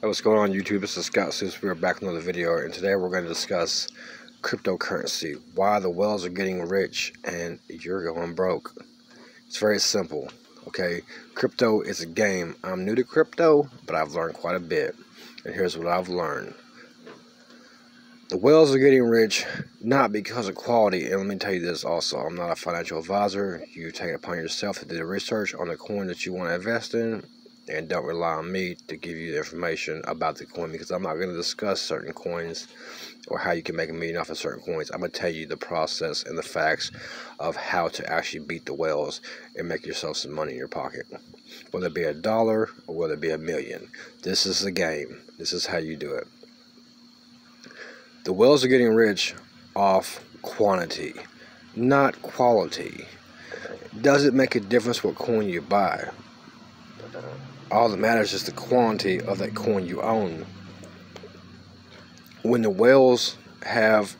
Hey, what's going on YouTube? This is Scott Suess. We are back with another video, and today we're going to discuss cryptocurrency, why the wells are getting rich and you're going broke. It's very simple, okay? Crypto is a game. I'm new to crypto, but I've learned quite a bit, and here's what I've learned. The whales are getting rich not because of quality, and let me tell you this also. I'm not a financial advisor. You take it upon yourself to do the research on the coin that you want to invest in and don't rely on me to give you the information about the coin because I'm not going to discuss certain coins or how you can make a million off of certain coins. I'm going to tell you the process and the facts of how to actually beat the whales and make yourself some money in your pocket. Whether it be a dollar or whether it be a million. This is the game. This is how you do it. The whales are getting rich off quantity, not quality. Does it make a difference what coin you buy? All that matters is the quantity of that coin you own. When the whales have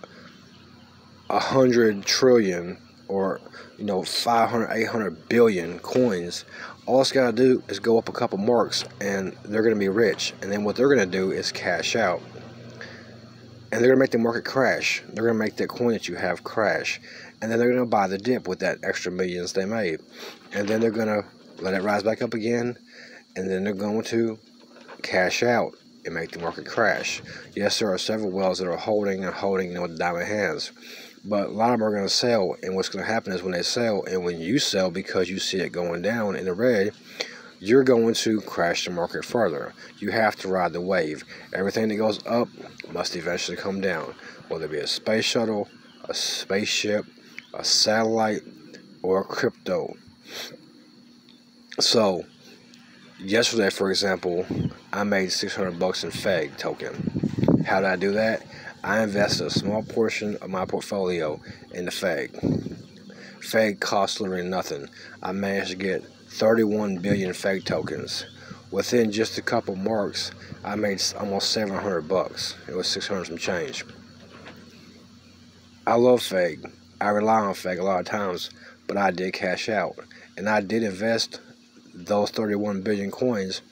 a hundred trillion or you know 500 800 billion coins all it's got to do is go up a couple marks and they're going to be rich. And then what they're going to do is cash out. And they're going to make the market crash. They're going to make that coin that you have crash. And then they're going to buy the dip with that extra millions they made. And then they're going to let it rise back up again and then they're going to cash out and make the market crash. Yes, there are several wells that are holding and holding you know, with diamond hands, but a lot of them are going to sell. And what's going to happen is when they sell, and when you sell because you see it going down in the red, you're going to crash the market further. You have to ride the wave. Everything that goes up must eventually come down, whether it be a space shuttle, a spaceship, a satellite, or a crypto. So, yesterday, for example, I made 600 bucks in FEG token. How did I do that? I invested a small portion of my portfolio in the FEG. FEG cost literally nothing. I managed to get 31 billion FEG tokens. Within just a couple marks, I made almost 700 bucks. It was 600 some change. I love FEG. I rely on FEG a lot of times, but I did cash out. And I did invest those 31 billion coins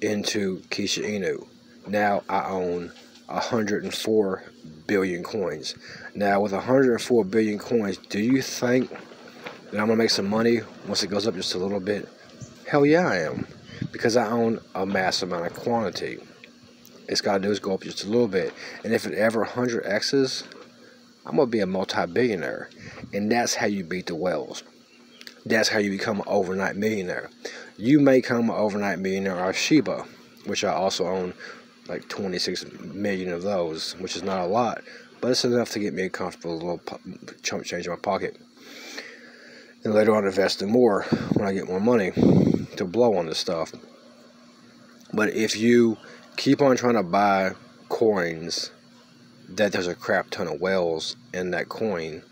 into Kishu Inu. Now I own 104 billion coins. Now with 104 billion coins, do you think that I'm gonna make some money once it goes up just a little bit? Hell yeah, I am, because I own a massive amount of quantity. It's got to do is go up just a little bit, and if it ever 100 x's, I'm gonna be a multi-billionaire, and that's how you beat the whales. That's how you become an overnight millionaire. You may become an overnight millionaire off Shiba, which I also own like 26 million of those, which is not a lot, but it's enough to get me a comfortable little chunk change in my pocket. And later on, invest in more when I get more money to blow on this stuff. But if you keep on trying to buy coins that there's a crap ton of whales in that coin,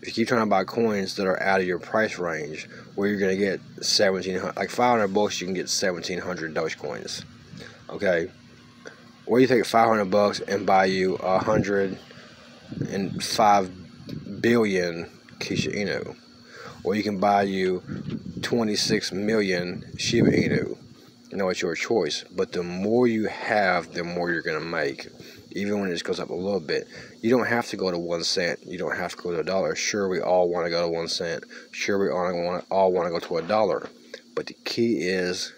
if you keep trying to buy coins that are out of your price range, where you're going to get 1700 like 500 bucks, you can get 1700 Dogecoins. Okay? Or you take 500 bucks and buy you a hundred and five billion Kishu Inu. Or you can buy you 26 million Shiba Inu. You know, it's your choice. But the more you have, the more you're going to make even when it just goes up a little bit. You don't have to go to one cent. You don't have to go to a dollar. Sure, we all want to go to one cent. Sure, we all want to, all want to go to a dollar. But the key is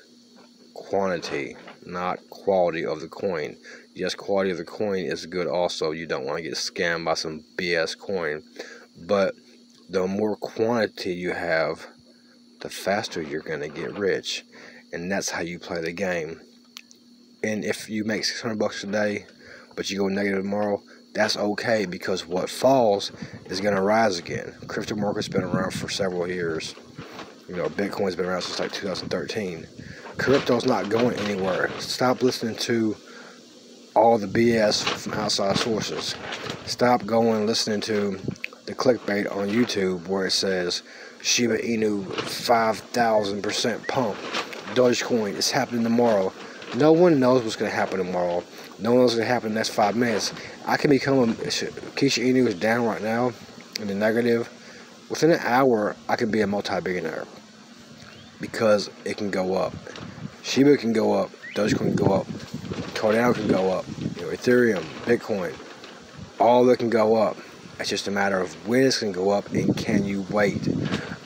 quantity, not quality of the coin. Yes, quality of the coin is good also. You don't want to get scammed by some BS coin. But the more quantity you have, the faster you're going to get rich. And that's how you play the game. And if you make 600 bucks a day, but you go negative tomorrow, that's okay because what falls is going to rise again. Crypto market's been around for several years. You know, Bitcoin's been around since like 2013. Crypto's not going anywhere. Stop listening to all the BS from outside sources. Stop going listening to the clickbait on YouTube where it says Shiba Inu 5,000% pump. Dogecoin is happening tomorrow. No one knows what's going to happen tomorrow. No one knows what's to happen in the next five minutes. I can become a. Kishu Inu is down right now in the negative. Within an hour, I can be a multi billionaire because it can go up. Shiba can go up. Dogecoin can go up. Cardano can go up. You know, Ethereum, Bitcoin, all that can go up. It's just a matter of when it's to go up and can you wait.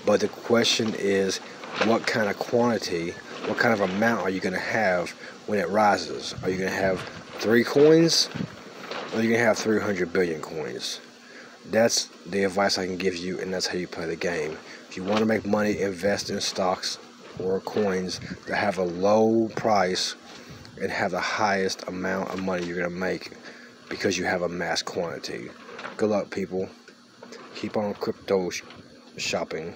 But the question is, what kind of quantity, what kind of amount are you going to have when it rises? Are you to have three coins or you can have 300 billion coins? That's the advice I can give you, and that's how you play the game. If you want to make money, invest in stocks or coins that have a low price and have the highest amount of money you're going to make because you have a mass quantity. Good luck, people. Keep on crypto sh shopping.